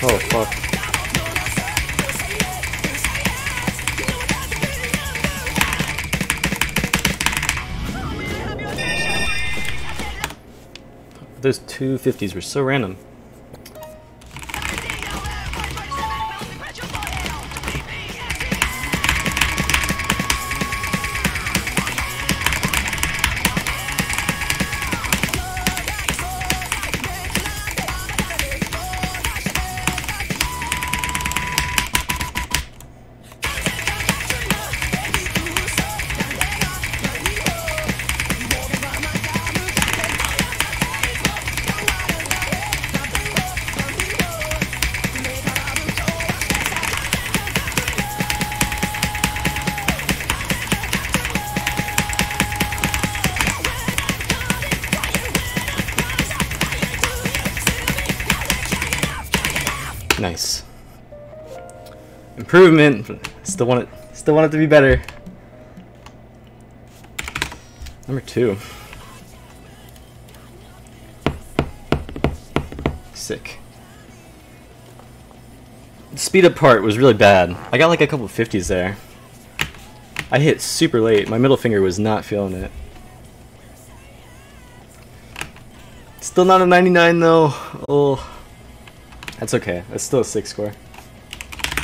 Oh fuck. Those two fifties were so random. Nice. Improvement. Still want it. Still want it to be better. Number two. Sick. The speed up part was really bad. I got like a couple 50s there. I hit super late. My middle finger was not feeling it. Still not a 99 though. Oh. That's okay. That's still a six score.